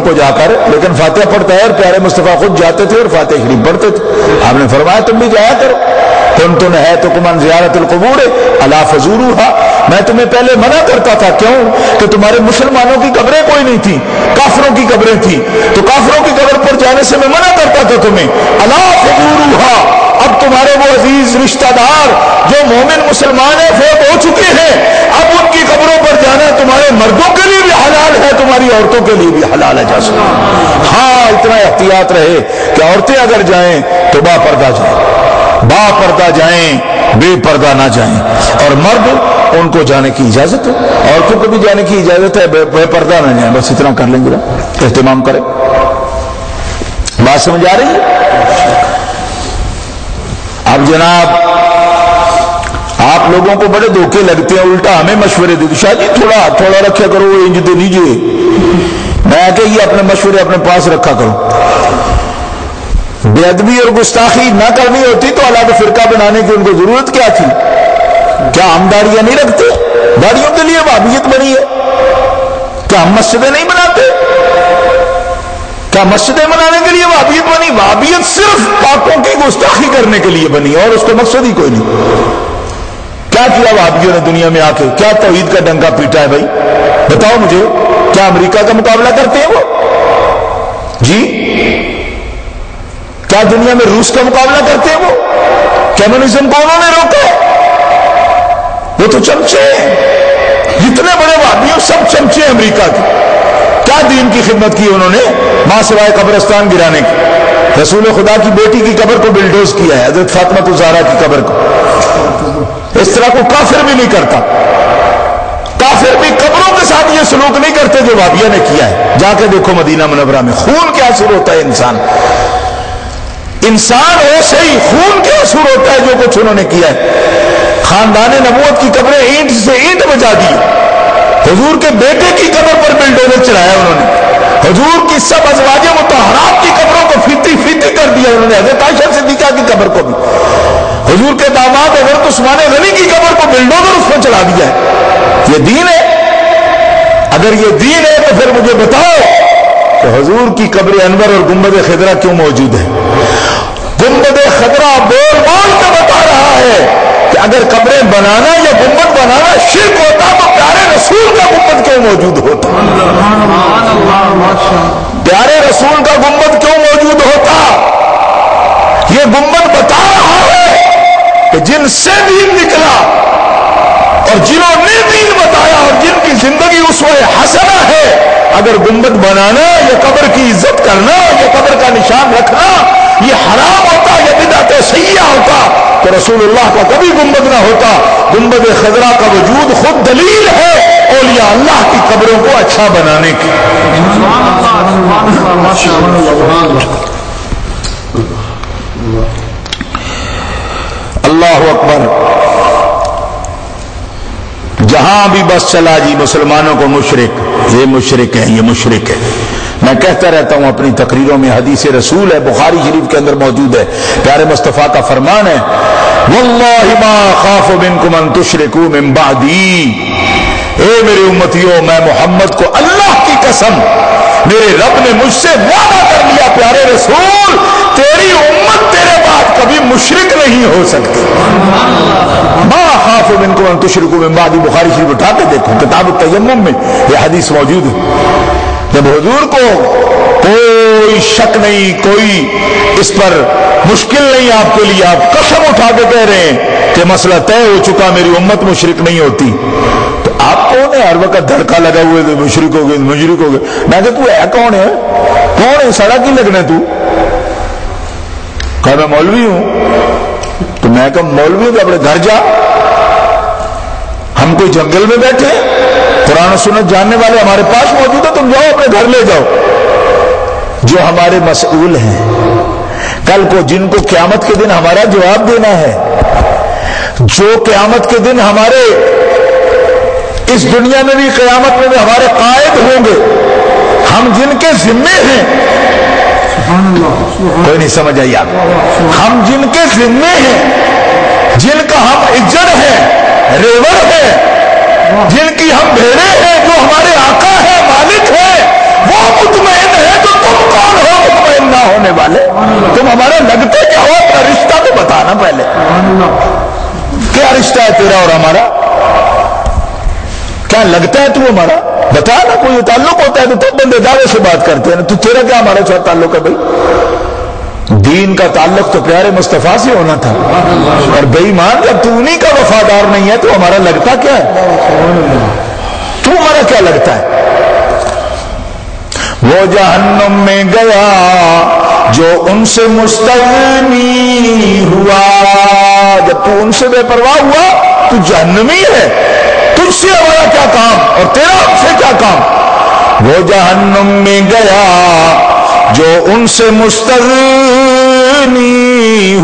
को जाकर, लेकिन फातिहा पढ़ता है और प्यारे मुस्तफ़ा खुद जाते थे और फातिह शरीफ पढ़ते थे। आपने फरमाया, तुम भी जाया करो। तुम तो है तो कुमान जियारत कबूर अला फजूरू हा मैं तुम्हें पहले मना करता था, क्यों? कि तुम्हारे मुसलमानों की कब्रें कोई नहीं थी, काफरों की कब्रें थी। तो काफरों की कब्र पर जाने से मैं मना करता था तुम्हें। अला फजूरू हा अब तुम्हारे वो अज़ीज़ रिश्तेदार, जो मोमिन मुसलमान है फोत हो चुके हैं। अब उनकी कब्रों पर जाना तुम्हारे मर्दों के लिए भी हलाल है, तुम्हारी औरतों के लिए भी हलाल है जासूस हाँ इतना एहतियात रहे कि औरतें अगर जाएँ तो बा पर्दा जाए। बा पर्दा जाएँ, बेपर्दा ना जाएँ। और मर्द, उनको जाने की इजाज़त है। औरतों को भी जाने की इजाज़त है बेपर्दा ना जाए। बस इतना कर लेंगे एहतमाम करें। बात समझ आ रही है? अब जनाब आप लोगों को बड़े धोखे लगते हैं, उल्टा हमें मशवरे देते शाह जी थोड़ा थोड़ा रखा करो, वो इंज दे लीजिए। मैं आके ये अपने मशवरे अपने पास रखा करो। बेअदबी और गुस्ताखी ना करनी होती तो अलग फिरका बनाने की उनको ज़रूरत क्या थी? क्या हम दाड़ियाँ नहीं रखते? दाड़ियों के लिए वाबियत बनी है। क्या हम मस्जिदें नहीं बनाते? क्या मस्जिदें बनाने के लिए वाबियत बनी? वाबियत सिर्फ़ पाकों की गुस्ताखी करने के लिए बनी और उसका मकसद ही कोई नहीं। क्या किया वाबियों ने दुनिया में आके? क्या तोहीद का डंका पीटा है भाई? बताओ मुझे, क्या अमेरिका का मुकाबला करते हैं वो? जी? क्या दुनिया में रूस का मुकाबला करते हैं वो? कम्युनिज्म को उन्होंने रोका वो तो चमचे जितने बड़े वादियों सब चमचे अमेरिका के। क्या दीन की खिदमत की उन्होंने? माँ सिवाय कब्रस्तान गिराने की। रसूल खुदा की बेटी की कबर को बिल्डोज किया है, हज़रत फातमा तुजारा की कबर को। इस तरह को काफिर भी नहीं करता। काफिर भी कब्रों के साथ ये सलूक नहीं करते जो वाबिया ने किया है। जाके देखो मदीना मुनवरा में खून क्या असर होता है इंसान। इंसान ऐसे ही खून क्या असर होता है जो कुछ उन्होंने किया है। खानदान नबूत की कब्रें ईंट से ईंट बजा दी। हजूर के बेटे की कब्र पर बिल्डोजर चलाया उन्होंने। हजूर की सब अजवाज मुतहरात की कब्रों को फीती फीती कर दिया उन्होंने। हज़रत आयशा सिद्दीका की कब्र को भी। हजूर के दामाद हज़रत उस्मान गनी की कब्र को बिल्डोजर उस पर चला दिया है। ये दीन है। अगर ये दीन है तो फिर मुझे बताओ कि हजूर की कब्र अनवर और गुंबद खदरा क्यों मौजूद है? गुंबद खदरा बोल बोल के बता रहा है कि अगर कब्रें बनाना या गुंबद बनाना शिरक होता तो प्यारे रसूल का गुंबद क्यों मौजूद होता? प्यारे रसूल का गुंबद क्यों मौजूद होता ये गुंबद बता रहा है कि जिनसे दीन निकला और जिन्होंने दीन बताया और जिनकी ज़िंदगी उसमें हसना है, अगर गुंबद बनाना, या कब्र की इज़्ज़त करना, या कब्र का निशान रखना, ये हराम होता, या बिदात सैया होता तो रसूलुल्लाह का कभी गुंबद ना होता। गुंबद खजरा का वजूद खुद दलील है औलिया अल्लाह की कब्रों को अच्छा बनाने की अल्लाह अकबर। जहाँ भी बस चला जी, मुसलमानों को मुशरक। ये मुशरक है, ये मुशरक है। मैं कहता रहता हूँ, अपनी तकरीरों में हदीस रसूल है, बुखारी शरीफ के अंदर मौजूद है। प्यारे मुस्तफ़ा का फरमान है मेरे उम्मतियों, मैं मोहम्मद को अल्लाह की कसम, मेरे रब ने मुझसे वादा कर लिया, प्यारे रसूल, तेरी कभी मुशरक नहीं हो सकती। बुखारी शरीफ उठा के देखो, किताब तयम में यह हदीस मौजूद है। जब हजूर को कोई शक नहीं, कोई इस पर मुश्किल नहीं आपके लिए, आप कसम उठा के कह रहे हैं कि मसला तय हो चुका, मेरी उम्मत मुशरक नहीं होती। तो आप कौन है? हर वक्त धड़का लगा हुए थे मुशरक हो गए मुशरक हो गए। मैं तू है, कौन है? कौन है? सड़क ही लगना तू। कहा मैं मौलवी हूँ। तो मैं कहा, मौलवी हूँ तो अपने घर जा। हम कोई जंगल में बैठे कुरान सुनत जानने वाले हमारे पास मौजूद है, तुम जाओ अपने घर ले जाओ। जो हमारे मसूल हैं। कल को जिनको क्यामत के दिन हमारा जवाब देना है, जो क्यामत के दिन हमारे इस दुनिया में भी, क्यामत में भी हमारे कायद होंगे, हम जिनके जिम्मे हैं कोई नहीं समझ आई आप। हम जिनके जिम्मे हैं जिनका हम इज़्ज़त है रेवर है जिनकी हम भेड़े हैं जो हमारे आका है मालिक है वो मुतमैन है तो तुम कौन हो मुतमैन ना होने वाले? तुम हमारे लगते क्या हो? अपना रिश्ता तो बताना पहले। क्या रिश्ता है तेरा और हमारा? क्या लगता है तू हमारा? बता ना कोई ताल्लुक होता है तो तब बंदे दावे से बात करते हैं ना। तू तेरा क्या हमारे साथ ताल्लुक है भाई? दीन का ताल्लुक तो प्यारे मुस्तफ़ा से होना था। और बेईमान जब तू उन्हीं का वफादार नहीं है तो हमारा लगता क्या है? तू हमारा क्या लगता है? वो जहन्नुम में गया जो उनसे मुस्तनी हुआ। जब तू उनसे बेपरवाह हुआ, तू जहन्नमी है। तुझसे हमारा क्या काम? और तेरा हमसे क्या काम? वो जहन्नुम में गया, जो उनसे मुस्तनी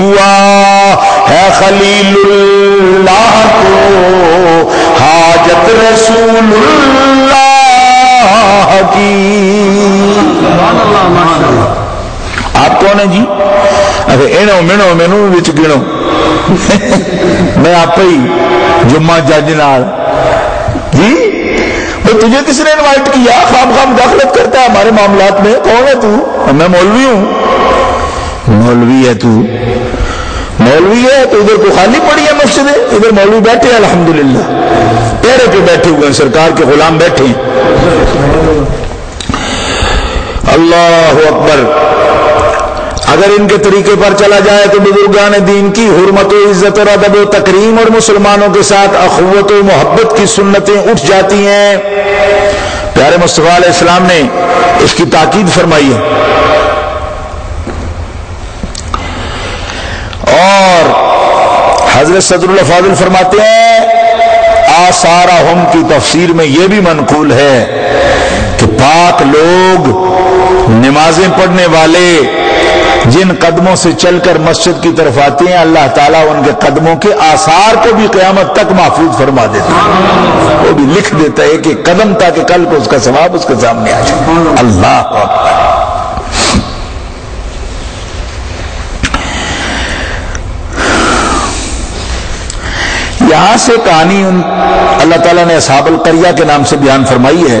हुआ है खलीलुल्लाह को, हाजत रसूलुल्लाह की। आप कौन है जी? अरे इनो मिनो मैनू विच गिनो मैं आप ही जुम्मा जज नाल तुझे किसने इनवाइट किया? खाम खाम दाखलत करता है हमारे मामलात में। कौन है तू? मैं मौलवी हूँ। मौलवी है तू। मौलवी है तो इधर को खाली पड़ी है मस्जिद। इधर मौलवी बैठे हैं अल्हम्दुलिल्लाह। पैरे पे बैठे हुए हैं सरकार के गुलाम बैठे हैं। अल्लाह अकबर। अगर इनके तरीके पर चला जाए तो बुजुर्गान दीन की हरमत इज़्ज़त और अदब तकरीम और मुसलमानों के साथ अखवत मोहब्बत की सुन्नतें उठ जाती हैं। प्यारे मुस्तफ़ा इस्लाम ने इसकी ताकीद फरमाई है। और हज़रत सदरुल फाजिल फरमाते हैं आसारा हम की तफसीर में यह भी मनकूल है कि पाक लोग नमाजें पढ़ने वाले जिन कदमों से चलकर मस्जिद की तरफ़ आते हैं, अल्लाह ताला उनके कदमों के आसार को भी क्यामत तक महफूज फरमा देता है। वो भी लिख देता है कि कदम ताकि कल को उसका सवाब उसके सामने आ जाए। अल्लाह यहाँ से कहानी उन अल्लाह ताला ने असाबल करिया के नाम से बयान फरमाई है।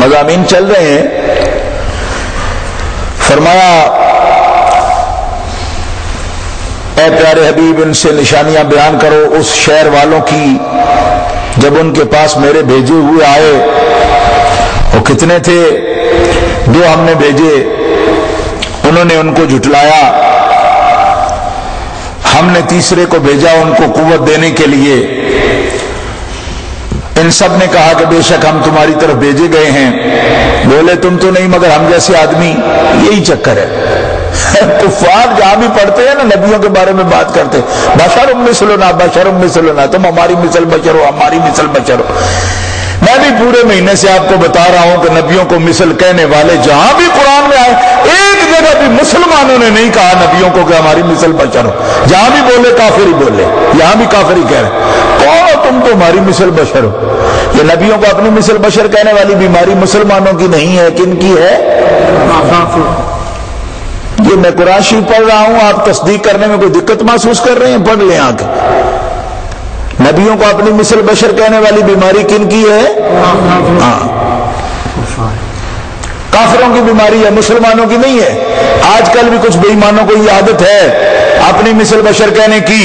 मजामीन चल रहे हैं फरमाया प्यारे हबीब, इनसे निशानियाँ बयान करो। उस शहर वालों की, जब उनके पास मेरे भेजे हुए आए, वो कितने थे? दो हमने भेजे, उन्होंने उनको जुटलाया। हमने तीसरे को भेजा उनको कुवत देने के लिए। इन सबने कहा कि बेशक हम तुम्हारी तरफ़ भेजे गए हैं। बोले, तुम तो नहीं, मगर हम जैसे आदमी, यही चक्कर है। कुफार जहाँ भी पढ़ते हैं ना नबियों के बारे में बात करते बशर मिसलना बशर मिसलना तुम हमारी मिसल बचर हो, हमारी मिसल बचरो मैं भी पूरे महीने से आपको बता रहा हूँ कि नबियों को मिसल कहने वाले जहाँ भी कुरान में आए, एक जगह भी मुसलमानों ने नहीं कहा नबियों को कि हमारी मिसल बचर हो। जहाँ भी बोले, काफिर ही बोले। यहाँ भी काफिर ही कह रहे कौन हो तुम तो हमारी मिसल बशर हो? ये नबियों को अपनी मिसल बशर कहने वाली बीमारी मुसलमानों की नहीं है किन की है ये मैं कुरान शरीफ पढ़ रहा हूँ, आप तस्दीक करने में कोई दिक्कत महसूस कर रहे हैं? पढ़ लें आके नबियों को अपनी मिसल बशर कहने वाली बीमारी किन की है? हाँ। काफिरों की बीमारी है, मुसलमानों की नहीं है। आजकल भी कुछ बेईमानों को ये आदत है, अपनी मिसल बशर कहने की।